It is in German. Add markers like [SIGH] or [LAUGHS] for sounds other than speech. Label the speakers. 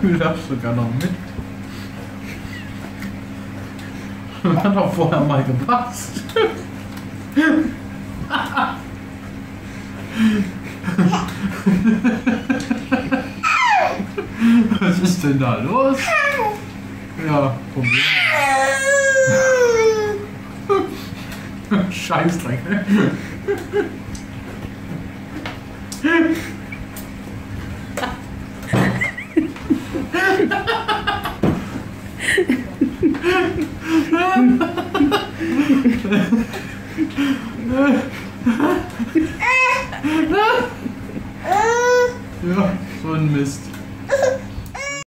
Speaker 1: Du darfst sogar noch mit. Hat doch vorher mal gepasst. Was ist denn da los? Ja, probier mal. Scheißdreck. Ja, so ein Mist. [LAUGHS]